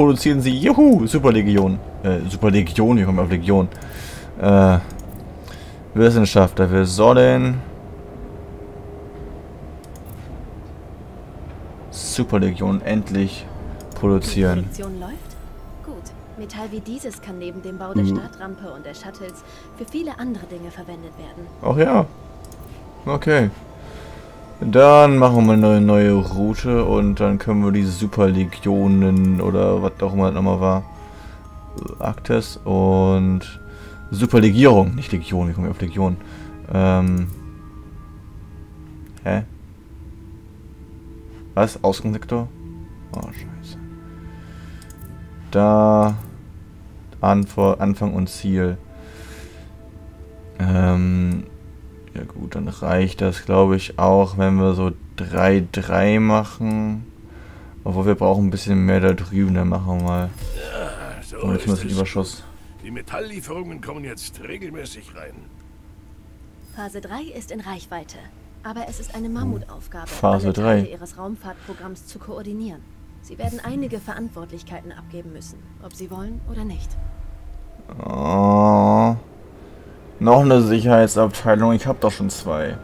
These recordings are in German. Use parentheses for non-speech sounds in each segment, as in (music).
produzieren sie. Juhu, Superlegion. Äh, Superlegion, wir kommen auf Legion. Äh, Wissenschaftler, wir sollen... Superlegion endlich produzieren. Die läuft? Gut. Metall wie dieses kann neben dem Bau der Mhm. Startrampe und der Shuttles für viele andere Dinge verwendet werden. Ach ja. Okay. Dann machen wir eine neue Route und dann können wir die Superlegionen oder was auch immer das nochmal war. Arktis und Superlegierung, nicht Legion, wie kommen wir auf Legion? Ähm. Hä? Was? Ausgangssektor? Oh, scheiße. Da. Anfang und Ziel. Ähm. Ja gut, dann reicht das, glaube ich, auch, wenn wir so 3-3 machen. Obwohl wir brauchen ein bisschen mehr da drüben, dann machen wir mal. Ja, so Und jetzt ist es. Überschuss. Die Metalllieferungen kommen jetzt regelmäßig rein. Phase 3 ist in Reichweite. Aber es ist eine Mammutaufgabe, Phase alle Teile 3. ihres Raumfahrtprogramms zu koordinieren. Sie werden einige Verantwortlichkeiten abgeben müssen, ob sie wollen oder nicht. Oh. Noch eine Sicherheitsabteilung. Ich habe doch schon zwei.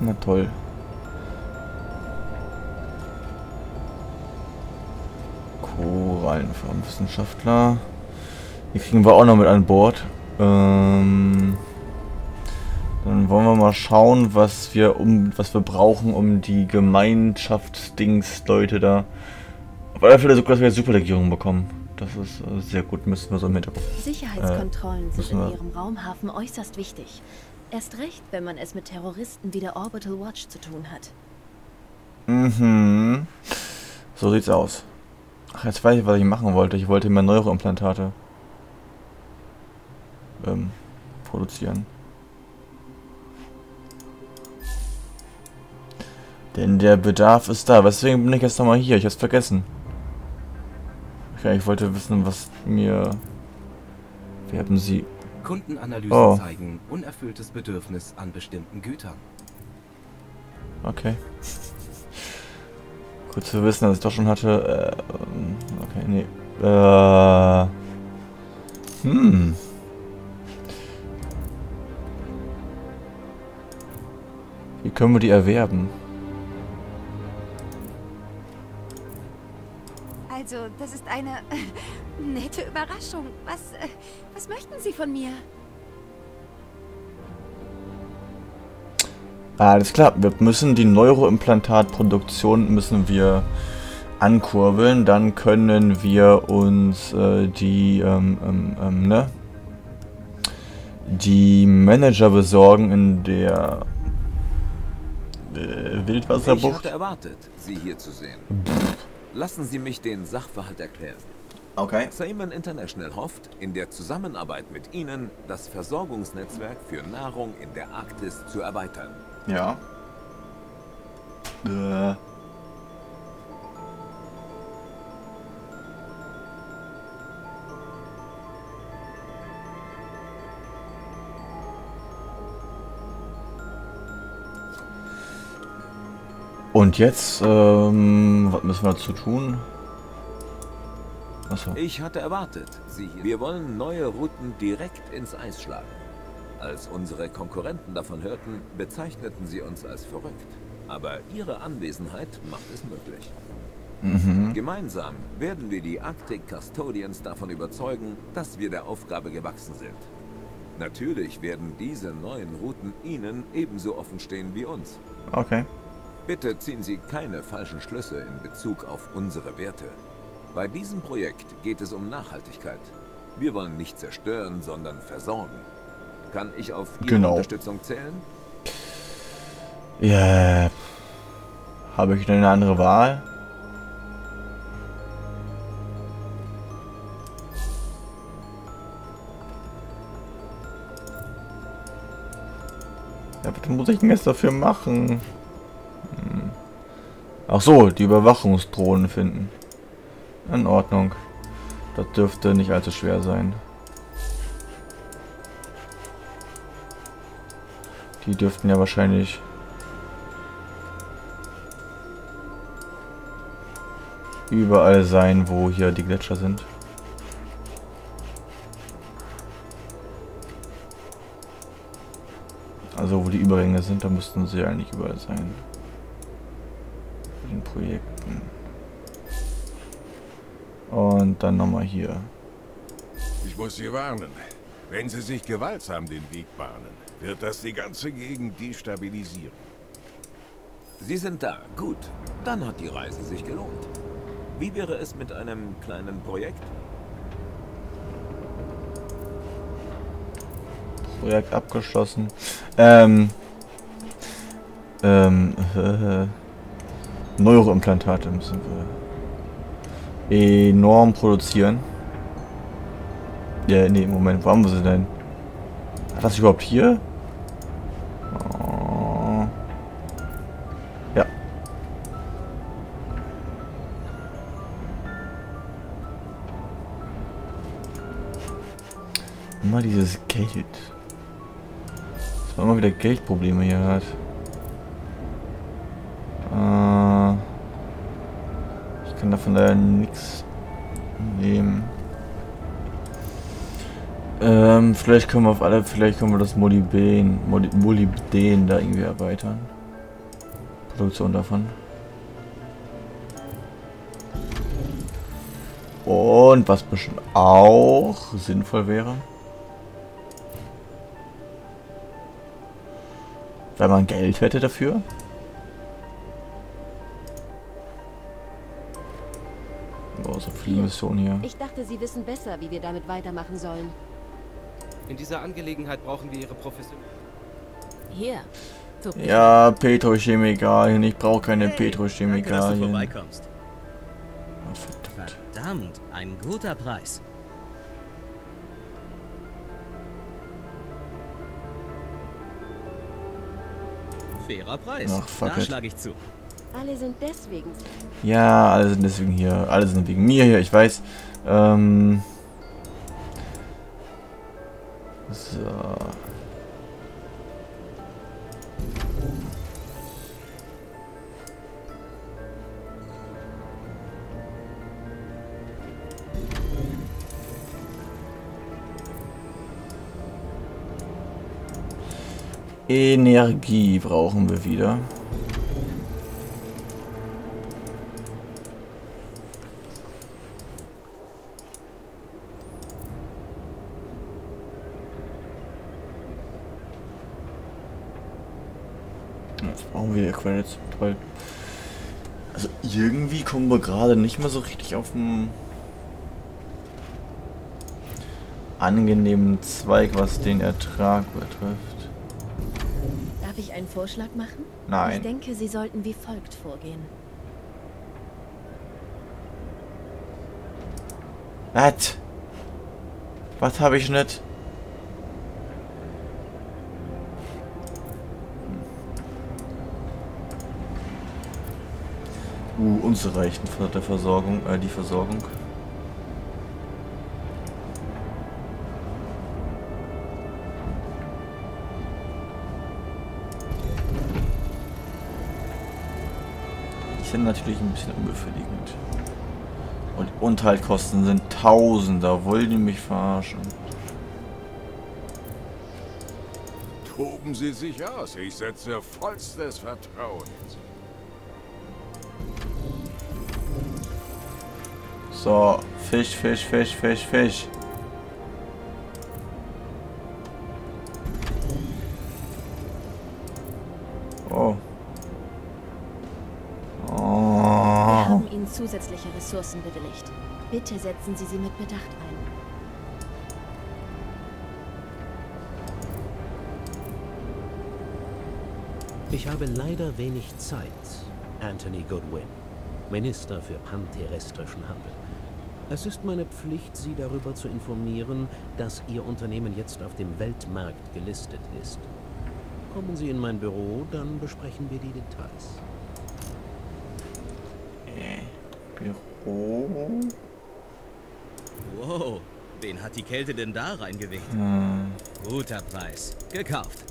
Na toll. Korallenfarmwissenschaftler. Die kriegen wir auch noch mit an Bord. Ähm, dann wollen wir mal schauen, was wir um was wir brauchen, um die Gemeinschaftsdings Leute da auf alle Fälle so dass wir Superlegierung bekommen. Das ist äh, sehr gut, müssen wir so im Hinterkopf. Sicherheitskontrollen sind müssen in ihrem Raumhafen äußerst wichtig. Erst recht, wenn man es mit Terroristen wie der Orbital Watch zu tun hat. Mhm. So sieht's aus. Ach, jetzt weiß ich, was ich machen wollte. Ich wollte mehr Neuroimplantate ähm, produzieren. Denn der Bedarf ist da. Weswegen bin ich jetzt nochmal hier? Ich hab's vergessen. Okay, ich wollte wissen, was mir... Wir haben sie... Kundenanalysen Oh. zeigen unerfülltes Bedürfnis an bestimmten Gütern. Okay. Gut zu wissen, dass ich doch schon hatte. Äh, okay, nee. Äh. Hm. Wie können wir die erwerben? Also, das ist eine (laughs) nette Überraschung. Was, äh, was möchten Sie von mir? Alles klar, wir müssen die Neuroimplantatproduktion müssen wir ankurbeln, dann können wir uns äh, die ähm, ähm, ähm, ne? die Manager besorgen in der äh, Ich Wildwasserbucht. hatte erwartet, Sie hier zu sehen. Lassen Sie mich den Sachverhalt erklären. Okay. Simon International hofft, in der Zusammenarbeit mit Ihnen das Versorgungsnetzwerk für Nahrung in der Arktis zu erweitern. Ja. Äh. Und jetzt, ähm, was müssen wir dazu tun? Achso. Ich hatte erwartet, Sie hier. Wir wollen neue Routen direkt ins Eis schlagen. Als unsere Konkurrenten davon hörten, bezeichneten sie uns als verrückt. Aber ihre Anwesenheit macht es möglich. Mhm. Gemeinsam werden wir die Arctic Custodians davon überzeugen, dass wir der Aufgabe gewachsen sind. Natürlich werden diese neuen Routen Ihnen ebenso offen stehen wie uns. Okay. Bitte ziehen Sie keine falschen Schlüsse in Bezug auf unsere Werte. Bei diesem Projekt geht es um Nachhaltigkeit. Wir wollen nicht zerstören, sondern versorgen. Kann ich auf Ihre Genau. Unterstützung zählen? Ja. Habe ich denn eine andere Wahl? Ja, was muss ich denn jetzt dafür machen? Ach so, die Überwachungsdrohnen finden. In Ordnung. Das dürfte nicht allzu schwer sein. Die dürften ja wahrscheinlich... überall sein, wo hier die Gletscher sind. Also wo die Übergänge sind, da müssten sie eigentlich überall sein. Projekten. Und dann nochmal hier. Ich muss Sie warnen. Wenn Sie sich gewaltsam den Weg bahnen, wird das die ganze Gegend destabilisieren. Sie sind da. Gut. Dann hat die Reise sich gelohnt. Wie wäre es mit einem kleinen Projekt? Projekt abgeschlossen. Ähm. Ähm. (laughs) Äh, Neuroimplantate müssen wir enorm produzieren. Ja, nee, Moment, wo haben wir sie denn? Hat das überhaupt hier? Oh. Ja. Immer dieses Geld. Dass man immer wieder Geldprobleme hier hat. Kann davon leider nichts nehmen. Ähm, vielleicht können wir auf alle, vielleicht können wir das Molybden, Moly- Molybden da irgendwie erweitern. Produktion davon. Und was bestimmt auch sinnvoll wäre. Wenn man Geld hätte dafür. Missionen hier. Ich dachte, Sie wissen besser, wie wir damit weitermachen sollen. In dieser Angelegenheit brauchen wir Ihre Profession. Hier. Ja, Petrochemikalien. Ich brauche keine du Petrochemikalien. vorbeikommst. Oh, verdammt. Verdammt, ein guter Preis. Fairer Preis. Ach, fuck da it. schlage ich zu. Alle sind deswegen. Ja, alle sind deswegen hier. Alle sind wegen mir hier, ich weiß. Ähm. So. Energie brauchen wir wieder. Jetzt brauchen wir Credits, weil. Also irgendwie kommen wir gerade nicht mehr so richtig auf den angenehmen Zweig, was den Ertrag betrifft. Darf ich einen Vorschlag machen? Ich Nein. denke, Sie sollten wie folgt vorgehen. Was? Was habe ich nicht? Uh, unzureichend für der Versorgung, äh, die Versorgung. Die sind natürlich ein bisschen unbefriedigend. Und Unterhaltkosten sind Tausender. Wollen die mich verarschen? Toben Sie sich aus. Ich setze vollstes Vertrauen in Sie. So, Fisch, Fisch, Fisch, Fisch, Fisch. Oh. Wir Oh. haben Ihnen zusätzliche Ressourcen bewilligt. Bitte setzen Sie sie mit Bedacht ein. Ich habe leider wenig Zeit. Anthony Goodwin, Minister für panterrestrischen Handel. Es ist meine Pflicht, Sie darüber zu informieren, dass Ihr Unternehmen jetzt auf dem Weltmarkt gelistet ist. Kommen Sie in mein Büro, dann besprechen wir die Details. Büro. Wow, wen hat die Kälte denn da reingeweht? Hm. Guter Preis. Gekauft.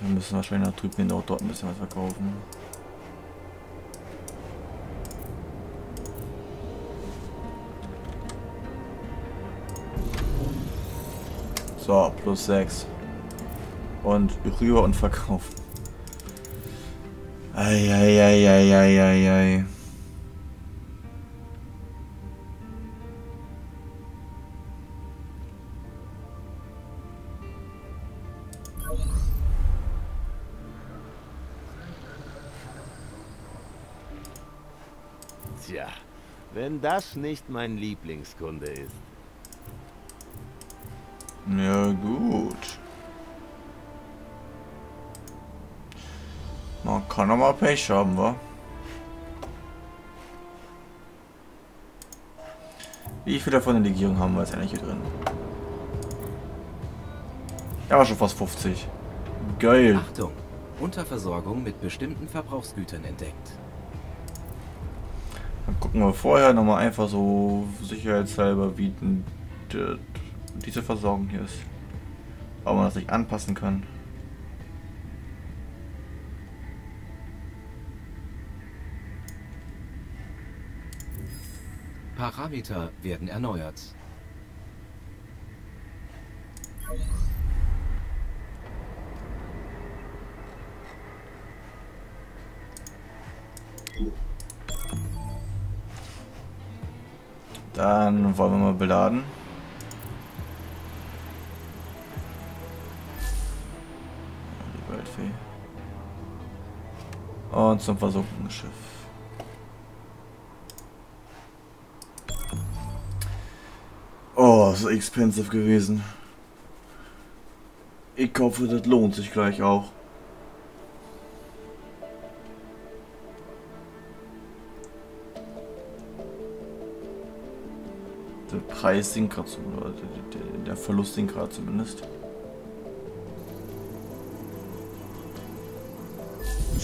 Wir müssen wahrscheinlich nach drüben auch dort ein bisschen was verkaufen. So, plus 6. Und rüber und verkaufen. Eieieiei. Tja, wenn das nicht mein Lieblingskunde ist. Ja, gut. Man kann mal Pech haben, wa? Wie viel davon in der Legierung haben wir jetzt eigentlich hier drin? Ja, war schon fast 50. Geil. Achtung! Unterversorgung mit bestimmten Verbrauchsgütern entdeckt. Dann gucken wir vorher nochmal einfach so sicherheitshalber, wie die- diese Versorgung hier ist. Ob man das nicht anpassen kann. Parameter werden erneuert. Dann wollen wir mal beladen. Und zum versunkenen Schiff. Oh, so expensive gewesen. Ich hoffe, das lohnt sich gleich auch. Der Preis sinkt gerade, der, der Verlust sinkt gerade zumindest.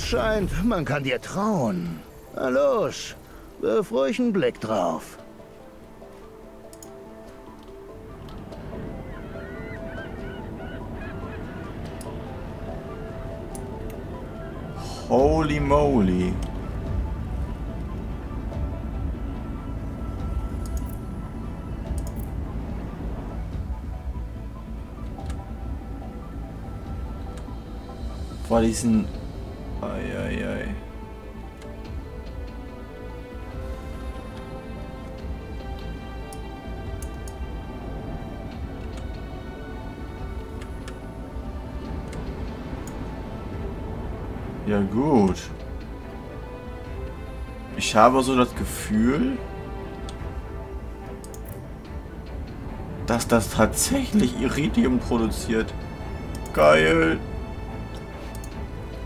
Scheint, man kann dir trauen. Na los, wirf ruhig einen Blick drauf. Holy moly. Vor diesen... Ja gut. Ich habe so das Gefühl, dass das tatsächlich Iridium produziert. Geil.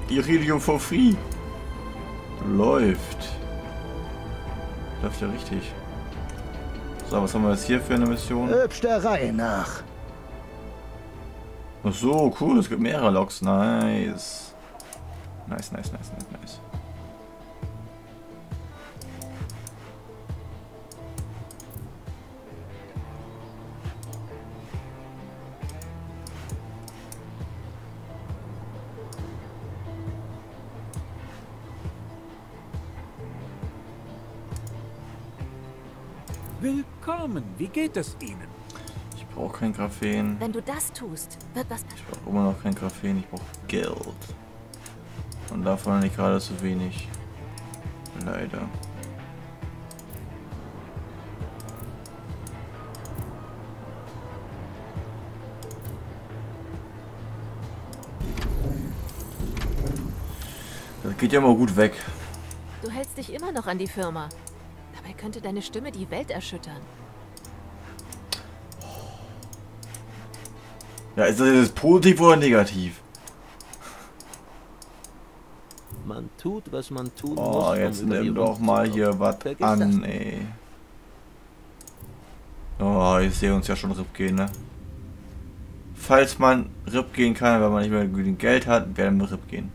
Iridium for free. Läuft. Läuft ja richtig. So, was haben wir jetzt hier für eine Mission? Hübsch der Reihe nach. Ach so, cool, es gibt mehrere Loks. Nice. Nice, nice, nice, nice, nice. Willkommen. Wie geht es Ihnen? Ich brauche kein Graphen. Wenn du das tust, wird was Ich brauche immer noch kein Graphen, ich brauche Geld. Und davon nicht gerade zu wenig. Leider. Das geht ja mal gut weg. Du hältst dich immer noch an die Firma. Dabei könnte deine Stimme die Welt erschüttern. Ja, ist das jetzt positiv oder negativ? Man tut, was man tun muss. Oh, jetzt nimm doch mal hier was an, das. ey. Oh, ich sehe uns ja schon RIP gehen, ne? Falls man RIP gehen kann, weil man nicht mehr genügend Geld hat, werden wir RIP gehen.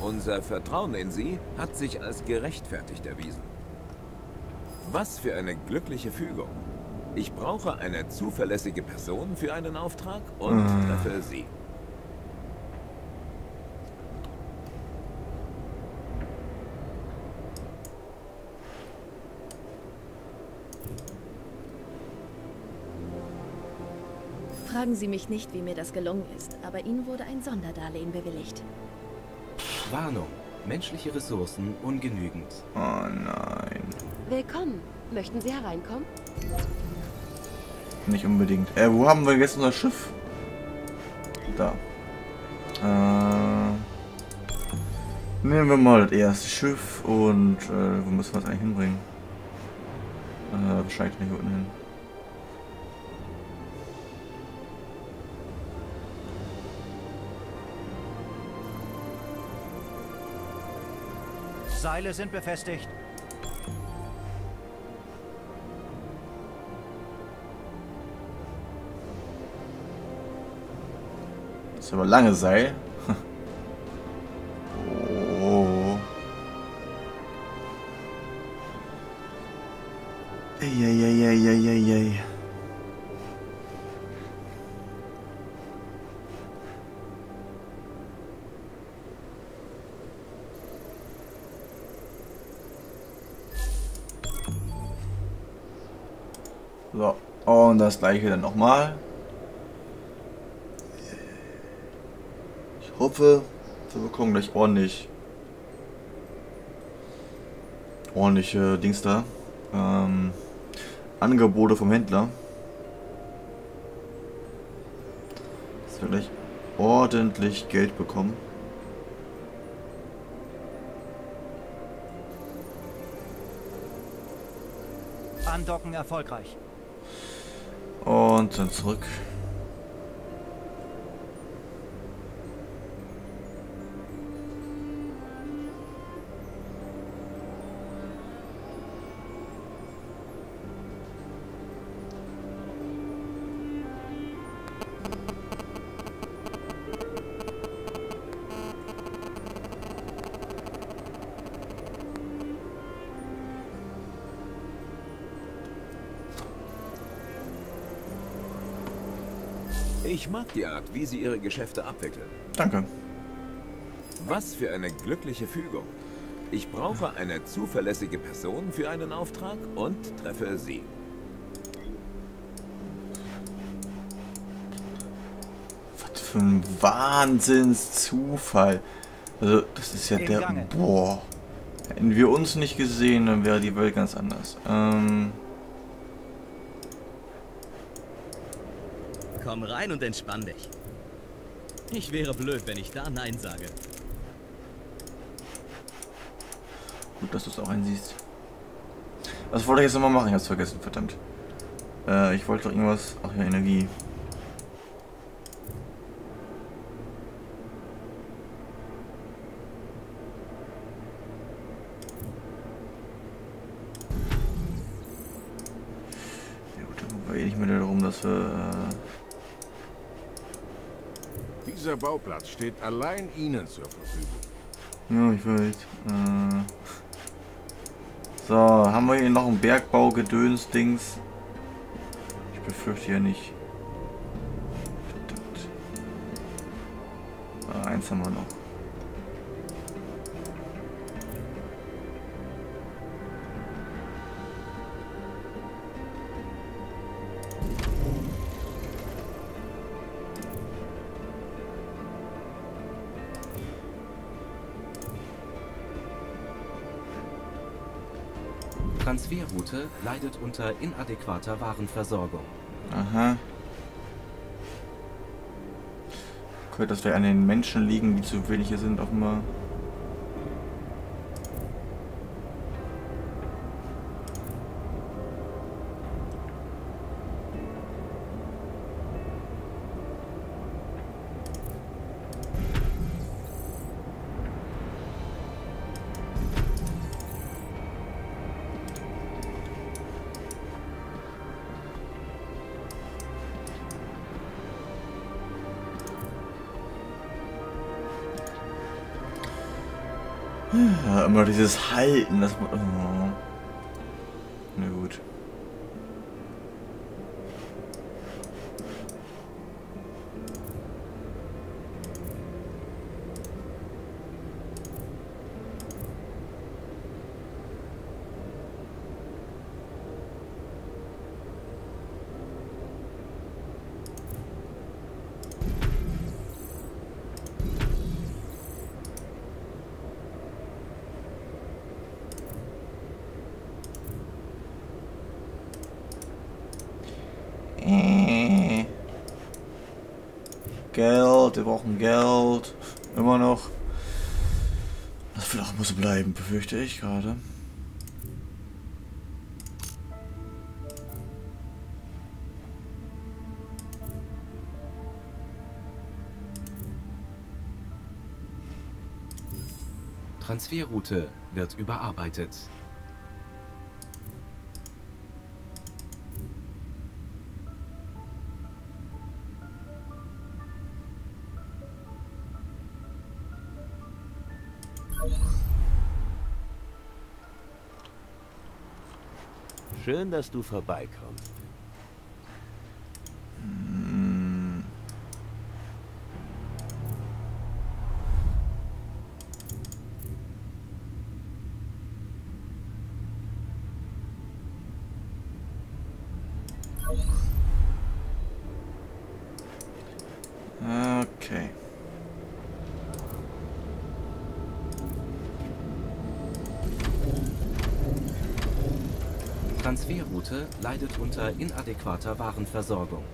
Unser Vertrauen in Sie hat sich als gerechtfertigt erwiesen. Was für eine glückliche Fügung. Ich brauche eine zuverlässige Person für einen Auftrag und hm. treffe sie. Fragen Sie mich nicht, wie mir das gelungen ist, aber Ihnen wurde ein Sonderdarlehen bewilligt. Warnung. Menschliche Ressourcen ungenügend. Oh nein. Willkommen. Möchten Sie hereinkommen? Nicht unbedingt. Äh, wo haben wir jetzt unser Schiff? Da. Äh, nehmen wir mal das erste Schiff und äh, wo müssen wir es eigentlich hinbringen? Äh, wahrscheinlich nicht unten hin. Seile sind befestigt. Ist aber lange Seil. oh. Eieieiei. So, und das gleiche dann nochmal. Ich hoffe, wir bekommen gleich ordentlich ordentliche Dings da. Ähm, Angebote vom Händler. Dass wir gleich ordentlich Geld bekommen. Andocken erfolgreich. Und dann zurück. Ich mag die Art, wie Sie Ihre Geschäfte abwickeln. Danke. Was für eine glückliche Fügung. Ich brauche eine zuverlässige Person für einen Auftrag und treffe Sie. Was für ein Wahnsinnszufall. Also, das ist ja Im der... Gange. Boah. Hätten wir uns nicht gesehen, dann wäre die Welt ganz anders. Ähm... Komm rein und entspann dich. Ich wäre blöd, wenn ich da Nein sage. Gut, dass du es auch einsiehst. Was wollte ich jetzt nochmal machen? Ich hab's vergessen, verdammt. Äh, ich wollte doch irgendwas... Ach ja, Energie. Ja gut, dann war eh nicht mehr darum, dass wir... Äh, Dieser Bauplatz steht allein Ihnen zur Verfügung. Ja, ich weiß. Äh so, haben wir hier noch ein Bergbau-Gedöns-Dings? Ich befürchte ja nicht. Verdammt. Ah, eins haben wir noch. Transferroute leidet unter inadäquater Warenversorgung. Aha. Könnte das vielleicht an den Menschen liegen, die zu wenig hier sind, offenbar. Ja, immer dieses Halten, das... Oh. Äh. Geld, wir brauchen Geld. Immer noch. Das Flach muss bleiben, befürchte ich gerade. Transferroute wird überarbeitet. Schön, dass du vorbeikommst. Transferroute leidet unter inadäquater Warenversorgung.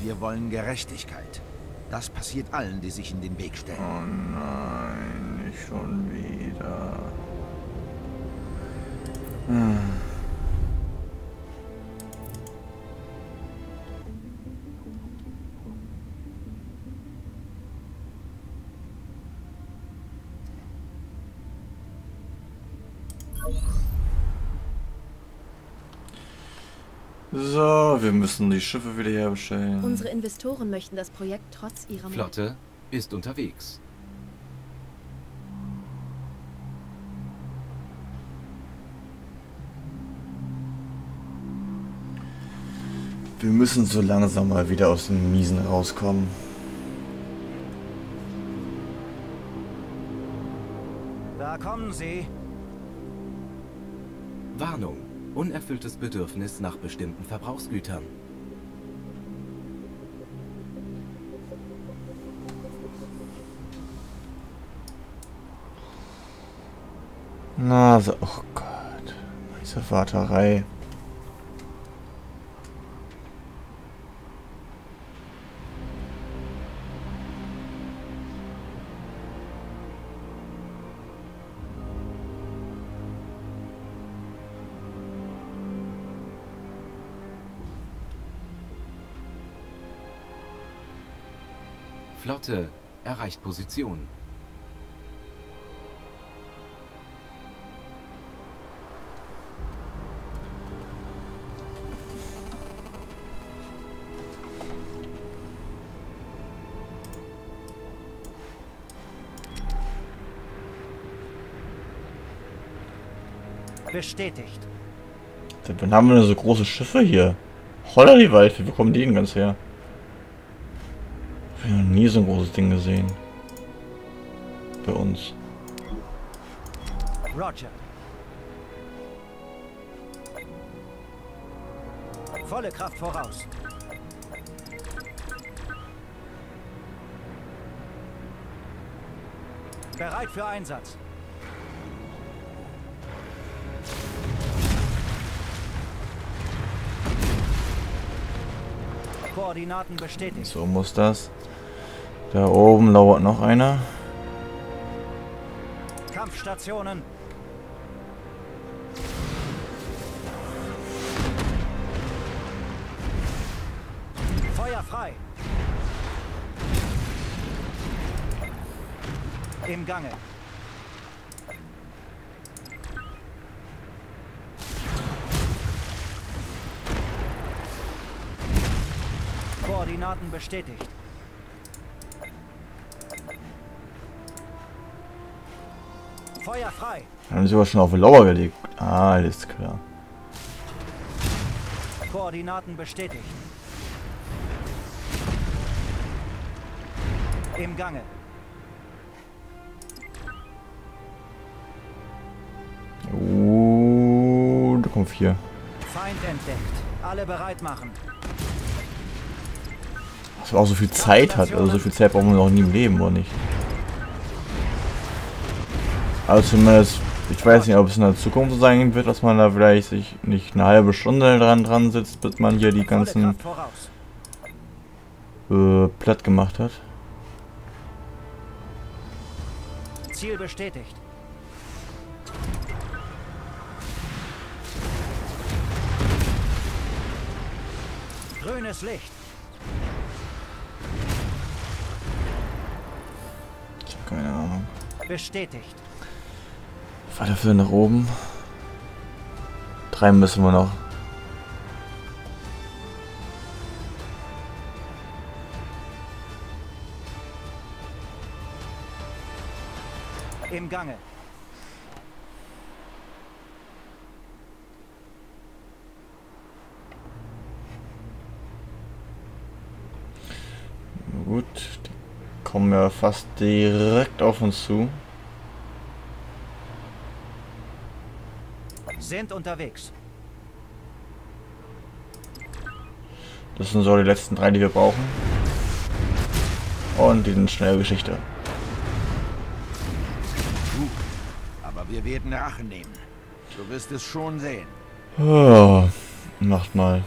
Wir wollen Gerechtigkeit. Das passiert allen, die sich in den Weg stellen. Oh nein, nicht schon wieder. Hm. Müssen die Schiffe wieder herstellen. Unsere Investoren möchten das Projekt trotz ihrer Flotte ist unterwegs. Wir müssen so langsam mal wieder aus dem Miesen rauskommen. Da kommen sie. Warnung. Unerfülltes Bedürfnis nach bestimmten Verbrauchsgütern. Na, so, oh Gott. Diese Warterei. Flotte erreicht Position. Bestätigt. Wann haben wir denn so große Schiffe hier? Holla die Waldfee, wo kommen die denn ganz her? Nie so ein großes Ding gesehen. Bei uns. Roger. Volle Kraft voraus. Bereit für Einsatz. Koordinaten bestätigt. So muss das. Da oben lauert noch einer. Kampfstationen. Feuer frei. Im Gange. Koordinaten bestätigt. Haben sie aber schon auf Lauer gelegt. Ah, alles klar. Koordinaten bestätigt. Im Gange. Uh, da kommt vier. Feind entdeckt. Alle bereit machen. Dass man auch so viel Zeit hat. Also so viel Zeit braucht man noch nie im Leben, oder nicht? Also zumindest, ich weiß nicht, ob es in der Zukunft so sein wird, dass man da vielleicht sich nicht eine halbe Stunde dran dran sitzt, bis man hier die ganzen äh, platt gemacht hat. Ziel bestätigt. Grünes Licht. Keine Ahnung. Bestätigt. Weiter nach oben. Drei müssen wir noch. Im Gange. Gut, die kommen ja fast direkt auf uns zu. Sind unterwegs. Das sind so die letzten drei, die wir brauchen. Und die sind schnell Geschichte. Gut, aber wir werden Rache nehmen. Du wirst es schon sehen. Oh, macht mal.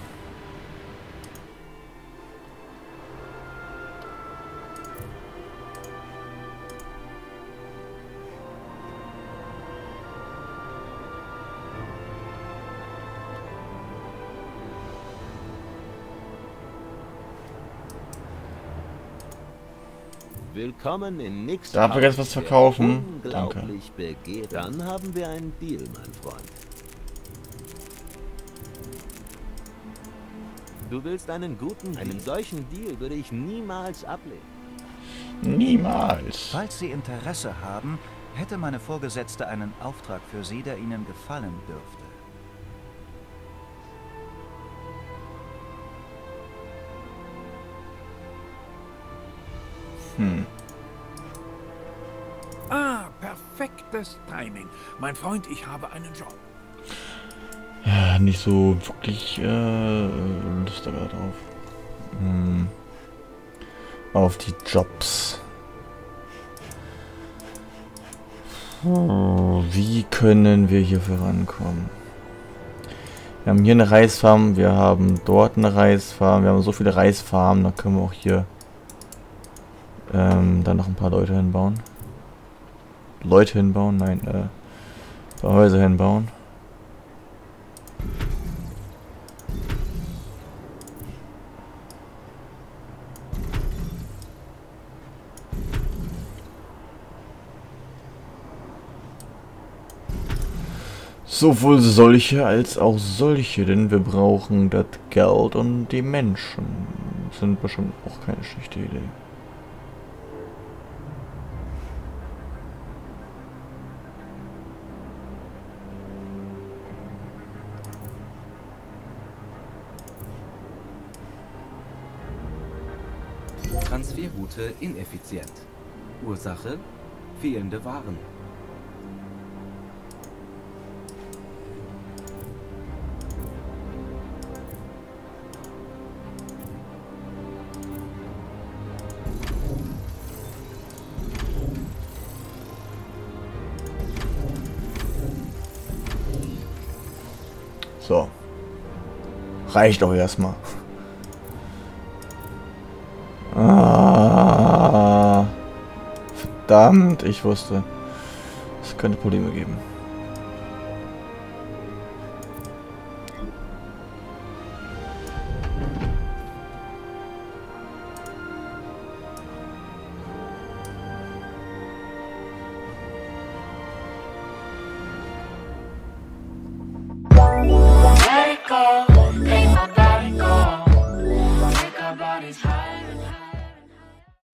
Willkommen in Nix. Darf ich jetzt was verkaufen? Danke. Begehrt. Dann haben wir einen Deal, mein Freund. Du willst einen guten, einen solchen Deal würde ich niemals ablehnen. Niemals. Falls Sie Interesse haben, hätte meine Vorgesetzte einen Auftrag für Sie, der Ihnen gefallen dürfte. Hm. Ah, perfektes Timing. Mein Freund, ich habe einen Job. Ja, nicht so wirklich äh, Lust da drauf. Hm. Auf die Jobs. Hm, Wie können wir hier vorankommen? Wir haben hier eine Reisfarm, wir haben dort eine Reisfarm, wir haben so viele Reisfarmen, da können wir auch hier ähm, dann noch ein paar Leute hinbauen. Leute hinbauen? Nein, äh, ein paar Häuser hinbauen. Sowohl solche als auch solche, denn wir brauchen das Geld und die Menschen. Sind bestimmt auch keine schlechte Idee. Transferroute ineffizient. Ursache? Fehlende Waren. So. Reicht doch erstmal. Verdammt, ich wusste. Es könnte Probleme geben.